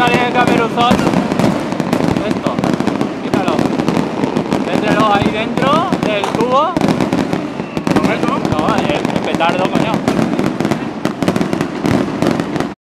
sale el caperuzón. Esto, fíjalo. Mételo ahí dentro del tubo. ¿Lo no? No, el, el petardo, coño.